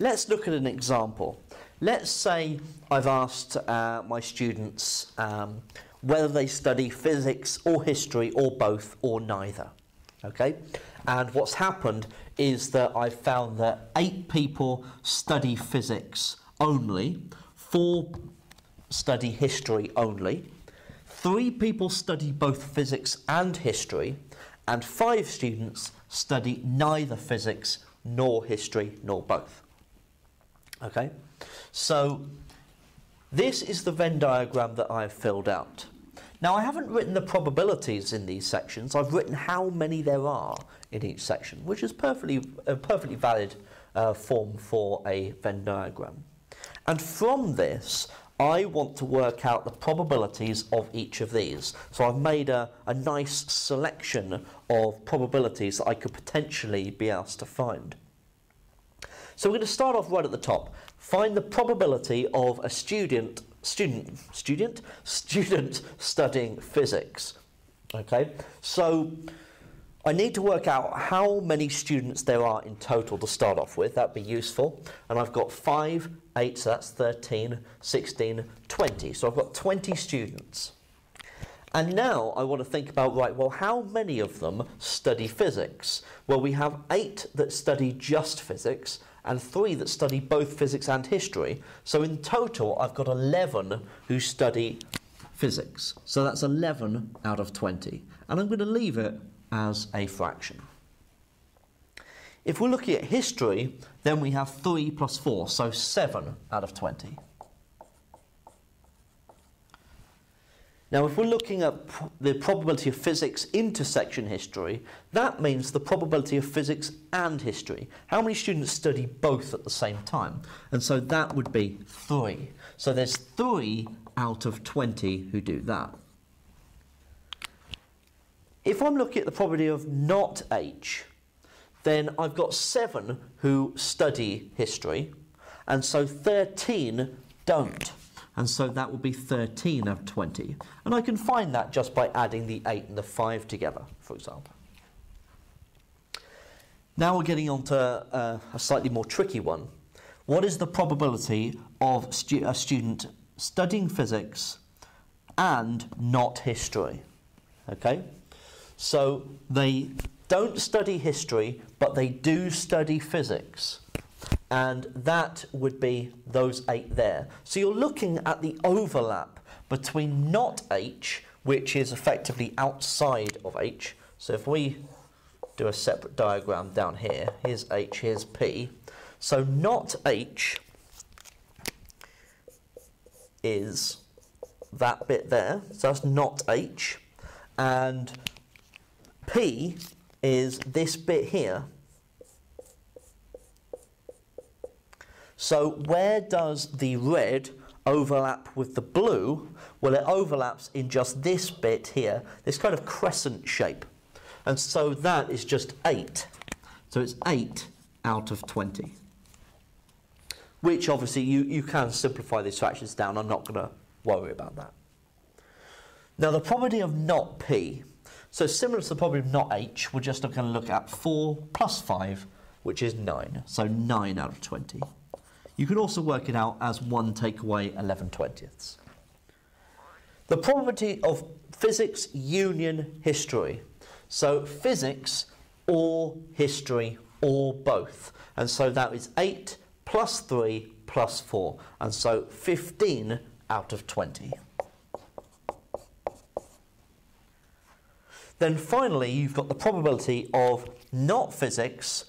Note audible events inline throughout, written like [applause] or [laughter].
let's look at an example. Let's say I've asked uh, my students um, whether they study physics or history or both or neither. Okay? And what's happened is that I've found that eight people study physics only, four study history only, three people study both physics and history, and five students study neither physics nor history nor both. Okay? So this is the Venn diagram that I've filled out. Now I haven't written the probabilities in these sections, I've written how many there are in each section, which is perfectly, a perfectly valid uh, form for a Venn diagram. And from this, I want to work out the probabilities of each of these. So I've made a, a nice selection of probabilities that I could potentially be asked to find. So we're going to start off right at the top. Find the probability of a student student student student [laughs] studying physics. Okay, so I need to work out how many students there are in total to start off with. That'd be useful. And I've got 5, 8, so that's 13, 16, 20. So I've got 20 students. And now I want to think about, right, well, how many of them study physics? Well, we have 8 that study just physics and three that study both physics and history. So in total, I've got 11 who study physics. So that's 11 out of 20. And I'm going to leave it as a fraction. If we're looking at history, then we have 3 plus 4, so 7 out of 20. Now, if we're looking at the probability of physics intersection history, that means the probability of physics and history. How many students study both at the same time? And so that would be 3. So there's 3 out of 20 who do that. If I'm looking at the probability of not H, then I've got 7 who study history, and so 13 don't. And so that will be 13 of 20. And I can find that just by adding the 8 and the 5 together, for example. Now we're getting on to uh, a slightly more tricky one. What is the probability of stu a student studying physics and not history? Okay? So they don't study history, but they do study physics and that would be those eight there. So you're looking at the overlap between not H, which is effectively outside of H. So if we do a separate diagram down here, here's H, here's P. So not H is that bit there, so that's not H, and P is this bit here, So where does the red overlap with the blue? Well, it overlaps in just this bit here, this kind of crescent shape. And so that is just 8. So it's 8 out of 20. Which obviously you, you can simplify these fractions down. I'm not going to worry about that. Now the probability of not P. So similar to the probability of not H, we're just going to look at 4 plus 5, which is 9. So 9 out of 20. You can also work it out as 1 take away 11 twentieths. The probability of physics union history. So physics or history or both. And so that is 8 plus 3 plus 4. And so 15 out of 20. Then finally, you've got the probability of not physics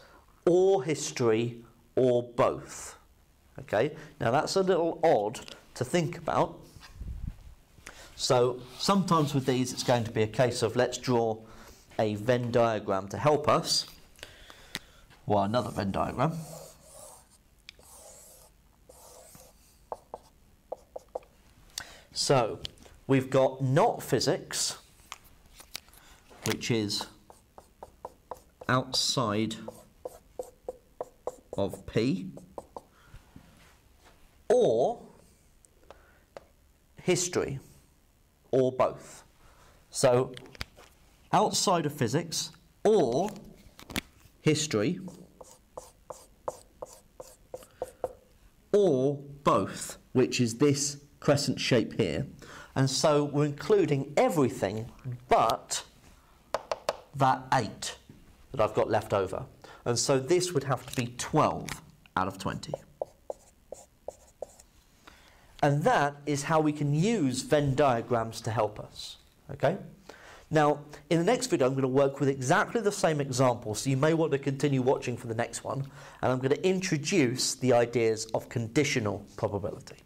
or history or both. Okay, now that's a little odd to think about. So sometimes with these it's going to be a case of let's draw a Venn diagram to help us. Well, another Venn diagram. So we've got not physics, which is outside of P or history, or both. So, outside of physics, or history, or both, which is this crescent shape here. And so we're including everything but that 8 that I've got left over. And so this would have to be 12 out of 20. And that is how we can use Venn diagrams to help us. Okay? Now, in the next video, I'm going to work with exactly the same example, so you may want to continue watching for the next one, and I'm going to introduce the ideas of conditional probability.